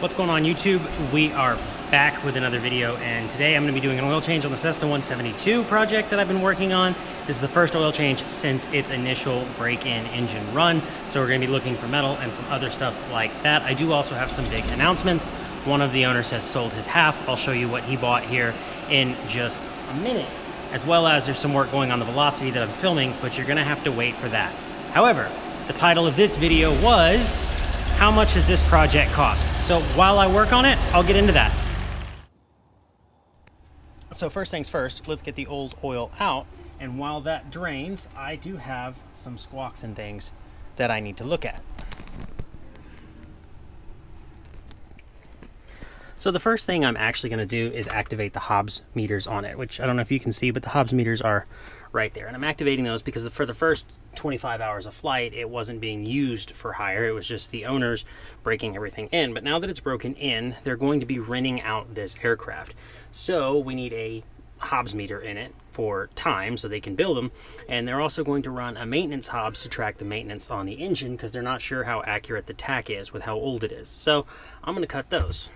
What's going on YouTube? We are back with another video and today I'm going to be doing an oil change on the Cessna 172 project that I've been working on. This is the first oil change since its initial break-in engine run. So we're going to be looking for metal and some other stuff like that. I do also have some big announcements. One of the owners has sold his half. I'll show you what he bought here in just a minute. As well as there's some work going on the Velocity that I'm filming, but you're going to have to wait for that. However, the title of this video was how much does this project cost? So while I work on it, I'll get into that. So first things first, let's get the old oil out. And while that drains, I do have some squawks and things that I need to look at. So the first thing I'm actually going to do is activate the Hobbs meters on it, which I don't know if you can see, but the Hobbs meters are right there. And I'm activating those because for the first 25 hours of flight, it wasn't being used for hire. It was just the owners breaking everything in. But now that it's broken in, they're going to be renting out this aircraft. So we need a Hobbs meter in it for time so they can build them. And they're also going to run a maintenance Hobbs to track the maintenance on the engine because they're not sure how accurate the tach is with how old it is. So I'm going to cut those.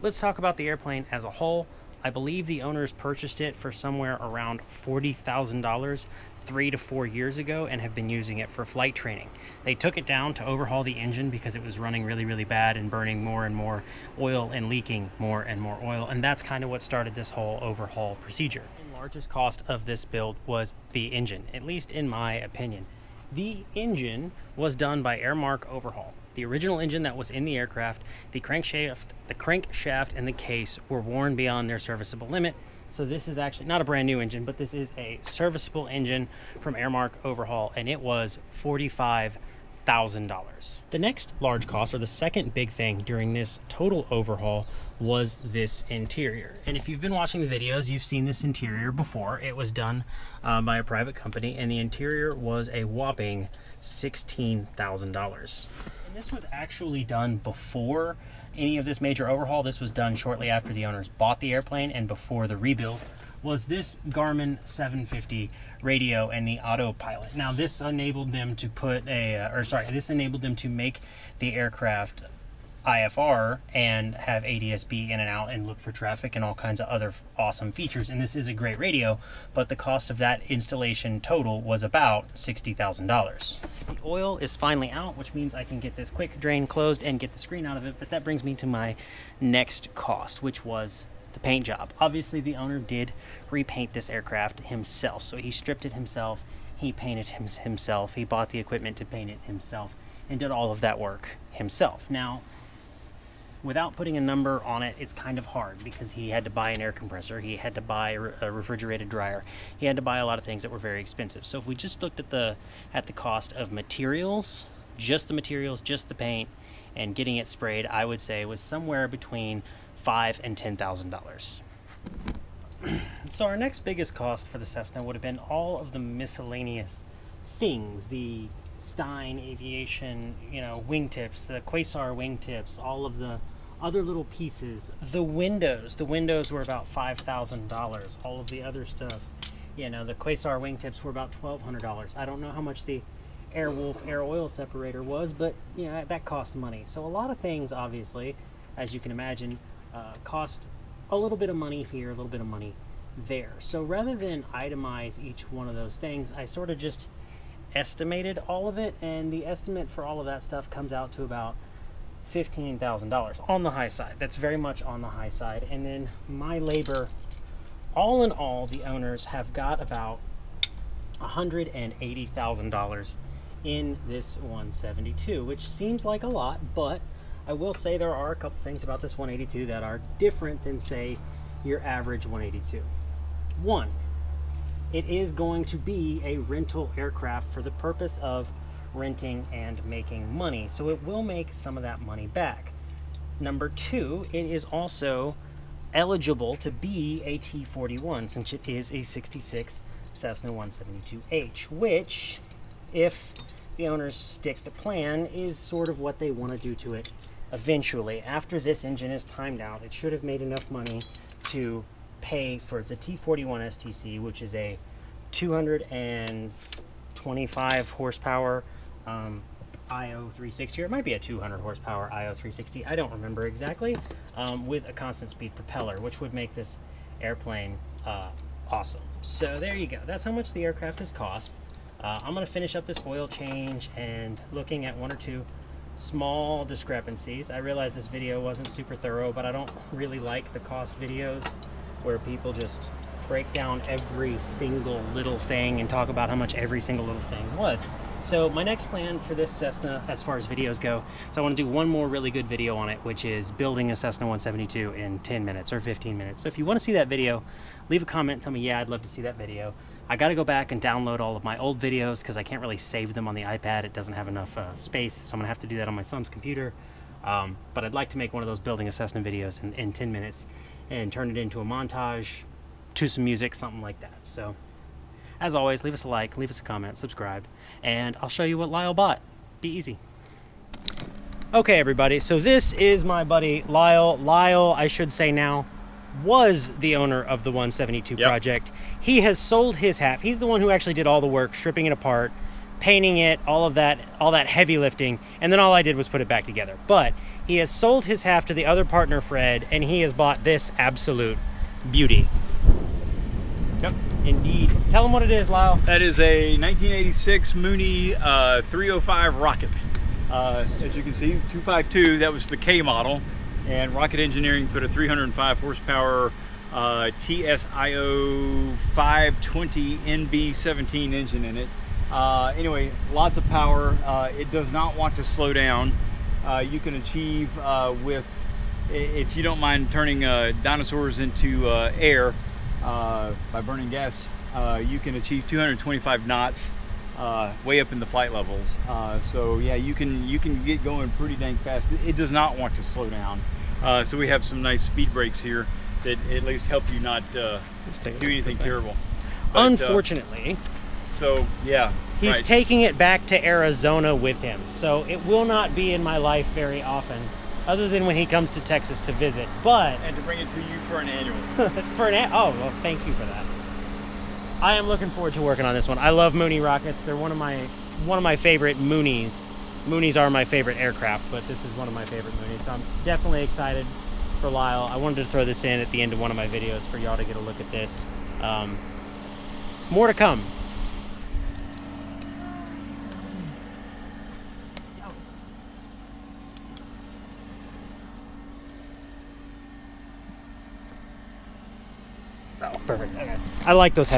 Let's talk about the airplane as a whole. I believe the owners purchased it for somewhere around $40,000 three to four years ago and have been using it for flight training. They took it down to overhaul the engine because it was running really, really bad and burning more and more oil and leaking more and more oil. And that's kind of what started this whole overhaul procedure. The largest cost of this build was the engine, at least in my opinion. The engine was done by Airmark Overhaul. The original engine that was in the aircraft, the crankshaft, the crankshaft and the case were worn beyond their serviceable limit. So this is actually not a brand new engine, but this is a serviceable engine from Airmark Overhaul, and it was forty-five thousand dollars. The next large cost, or the second big thing during this total overhaul, was this interior. And if you've been watching the videos, you've seen this interior before. It was done uh, by a private company, and the interior was a whopping $16,000 And this was actually done before any of this major overhaul. This was done shortly after the owners bought the airplane and before the rebuild was this Garmin 750 radio and the autopilot. Now this enabled them to put a, uh, or sorry, this enabled them to make the aircraft IFR and have ADSB in and out and look for traffic and all kinds of other awesome features. And this is a great radio, but the cost of that installation total was about $60,000. The oil is finally out, which means I can get this quick drain closed and get the screen out of it. But that brings me to my next cost, which was the paint job. Obviously, the owner did repaint this aircraft himself. So he stripped it himself, he painted himself, he bought the equipment to paint it himself, and did all of that work himself. Now, without putting a number on it, it's kind of hard because he had to buy an air compressor, he had to buy a refrigerated dryer, he had to buy a lot of things that were very expensive. So if we just looked at the at the cost of materials, just the materials, just the paint, and getting it sprayed, I would say was somewhere between five and ten thousand dollars. so our next biggest cost for the Cessna would have been all of the miscellaneous things, the Stein Aviation, you know, wingtips, the Quasar wingtips, all of the other little pieces. The windows, the windows were about $5,000. All of the other stuff, you know, the Quasar wingtips were about $1,200. I don't know how much the Airwolf air oil separator was, but, you know, that cost money. So a lot of things, obviously, as you can imagine, uh, cost a little bit of money here, a little bit of money there. So rather than itemize each one of those things, I sort of just estimated all of it, and the estimate for all of that stuff comes out to about $15,000 on the high side. That's very much on the high side. And then my labor, all in all, the owners have got about $180,000 in this 172, which seems like a lot, but I will say there are a couple things about this 182 that are different than, say, your average 182. One, it is going to be a rental aircraft for the purpose of renting and making money. So it will make some of that money back. Number two, it is also eligible to be a T41 since it is a 66 Cessna 172H, which, if the owners stick to plan, is sort of what they want to do to it eventually. After this engine is timed out, it should have made enough money to pay for the T41 STC, which is a 225 horsepower um, IO360, or it might be a 200 horsepower IO360. I don't remember exactly. Um, with a constant speed propeller, which would make this airplane uh, awesome. So there you go. That's how much the aircraft has cost. Uh, I'm going to finish up this oil change and looking at one or two small discrepancies. I realize this video wasn't super thorough, but I don't really like the cost videos where people just break down every single little thing and talk about how much every single little thing was. So my next plan for this Cessna, as far as videos go, is I want to do one more really good video on it, which is building a Cessna 172 in 10 minutes or 15 minutes. So if you want to see that video, leave a comment, tell me, yeah, I'd love to see that video. I got to go back and download all of my old videos because I can't really save them on the iPad. It doesn't have enough uh, space, so I'm going to have to do that on my son's computer. Um, but I'd like to make one of those building a Cessna videos in, in 10 minutes and turn it into a montage to some music, something like that. So, as always, leave us a like, leave us a comment, subscribe, and I'll show you what Lyle bought. Be easy. Okay, everybody, so this is my buddy Lyle. Lyle, I should say now, was the owner of the 172 yep. project. He has sold his half. He's the one who actually did all the work, stripping it apart, painting it, all of that, all that heavy lifting, and then all I did was put it back together. But he has sold his half to the other partner, Fred, and he has bought this absolute beauty. Yep. Indeed. Tell them what it is, Lyle. That is a 1986 Mooney uh, 305 Rocket. Uh, as you can see, 252, that was the K model. And Rocket Engineering put a 305 horsepower uh, TSIO 520 NB17 engine in it. Uh, anyway, lots of power. Uh, it does not want to slow down. Uh, you can achieve uh, with, if you don't mind turning dinosaurs into air, uh, by burning gas, uh, you can achieve 225 knots uh, way up in the flight levels. Uh, so yeah, you can you can get going pretty dang fast. It does not want to slow down. Uh, so we have some nice speed brakes here that at least help you not uh, do anything terrible. But, Unfortunately. So yeah. He's right. taking it back to Arizona with him. So it will not be in my life very often other than when he comes to Texas to visit. But and to bring it to you for an annual. for an oh well, thank you for that. I am looking forward to working on this one. I love Mooney rockets. They're one of my one of my favorite Moonies. Moonies are my favorite aircraft, but this is one of my favorite Moonies. So I'm definitely excited for Lyle. I wanted to throw this in at the end of one of my videos for y'all to get a look at this. Um, more to come. I like those head.